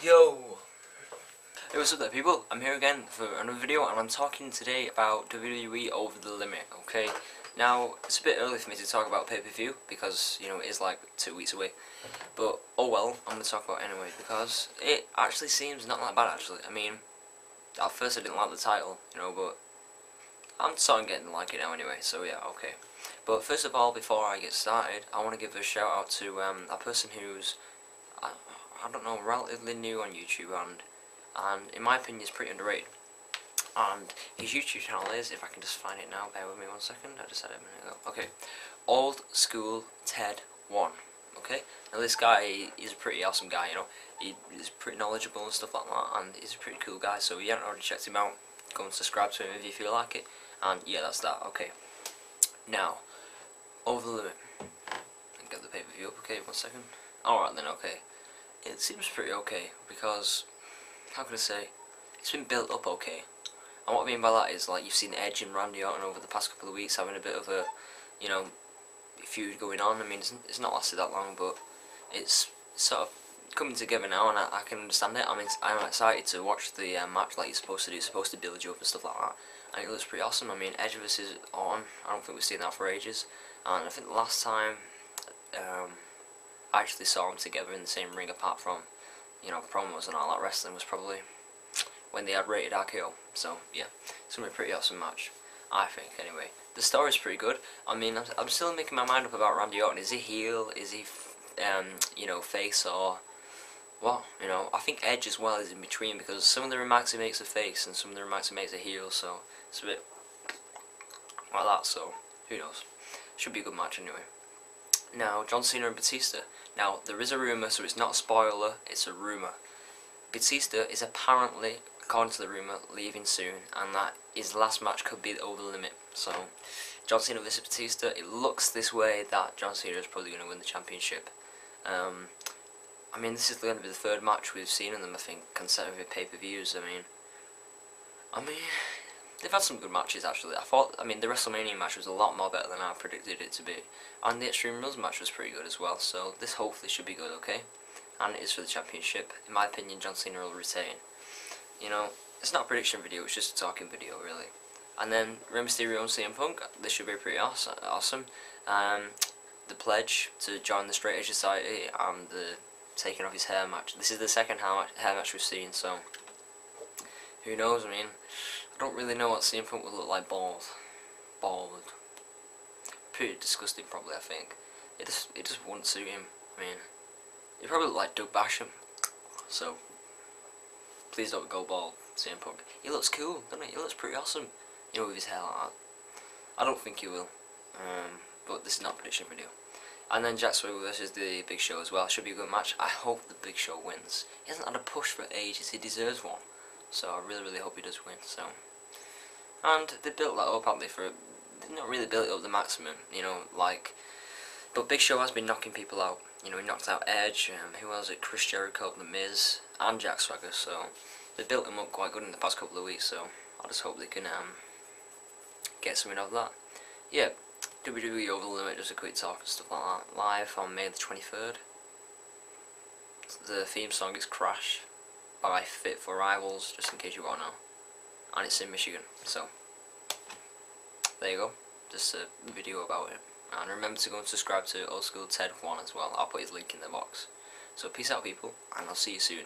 Yo! Hey, what's up there people? I'm here again for another video and I'm talking today about WWE Over the Limit, okay? Now, it's a bit early for me to talk about pay-per-view because, you know, it is like two weeks away. But, oh well, I'm going to talk about it anyway because it actually seems not that bad actually. I mean, at first I didn't like the title, you know, but I'm starting getting to like it now anyway, so yeah, okay. But first of all, before I get started, I want to give a shout out to um, a person who's, I, don't know, relatively new on YouTube and, and in my opinion is pretty underrated. And his YouTube channel is, if I can just find it now, bear with me one second, I just said it a minute ago. Okay, Old School Ted 1. Okay, now this guy is a pretty awesome guy, you know, he, he's pretty knowledgeable and stuff like that, and he's a pretty cool guy, so if you haven't already checked him out, go and subscribe to him if you feel like it, and yeah, that's that, okay. Now, over the limit. Get the pay-per-view up, okay, one second. Alright then, okay. It seems pretty okay, because, how can I say, it's been built up okay. And what I mean by that is, like, you've seen Edge and Randy Orton over the past couple of weeks having a bit of a, you know, feud going on. I mean, it's, it's not lasted that long, but it's sort of coming together now, and I, I can understand it. I mean, I'm excited to watch the uh, match like you're supposed to do. It's supposed to build you up and stuff like that. And it looks pretty awesome. I mean, Edge versus Orton, I don't think we've seen that for ages. And I think the last time um, actually saw them together in the same ring, apart from, you know, promos and all that wrestling, was probably when they had rated RKO. So, yeah, it's going to be a pretty awesome match. I think, anyway. The story's pretty good. I mean, I'm, I'm still making my mind up about Randy Orton. Is he heel? Is he, um, you know, face or what? You know, I think Edge as well is in between because some of the remarks he makes a face and some of the remarks he makes a heel, so it's a bit like that, so who knows. Should be a good match anyway. Now, John Cena and Batista. Now, there is a rumour, so it's not a spoiler, it's a rumour. Batista is apparently, according to the rumour, leaving soon, and that his last match could be over the limit. So, John Cena versus Batista, it looks this way that John Cena is probably going to win the championship. Um, I mean, this is going to be the third match we've seen in them, I think, consecutive pay-per-views. I mean, I mean, they've had some good matches actually. I thought, I mean, the WrestleMania match was a lot more better than I predicted it to be, and the Extreme Rules match was pretty good as well. So this hopefully should be good, okay? And it is for the championship. In my opinion, John Cena will retain. You know, it's not a prediction video; it's just a talking video, really. And then Rey Mysterio and CM Punk. This should be pretty awesome. Um, the pledge to join the Straight Edge Society and the taking off his hair match. This is the second hair match we've seen, so who knows? I mean, I don't really know what CM Punk would look like bald. Bald. Pretty disgusting, probably, I think. It just, it just wouldn't suit him. I mean, he probably look like Doug Basham. So, please don't go bald, CM Punk. He looks cool, doesn't he? He looks pretty awesome. You know, with his hair like that. I don't think he will. Um, but this is not prediction video. And then Jack Swagger versus the Big Show as well. Should be a good match. I hope the Big Show wins. He hasn't had a push for ages. He deserves one. So I really, really hope he does win. So and they built that up, haven't they? For they not really built it up the maximum, you know, like. But Big Show has been knocking people out. You know, he knocked out Edge. Um, who was it? Chris Jericho, The Miz, and Jack Swagger. So they built him up quite good in the past couple of weeks. So I just hope they can um, get something of that. Yeah, WWE Over the Limit, just a quick talk and stuff like that. Live on May the 23rd. The theme song is Crash by Fit for Rivals, just in case you want to know and it's in Michigan. So, there you go. Just a video about it. And remember to go and subscribe to Old School Ted 1 as well. I'll put his link in the box. So peace out people, and I'll see you soon.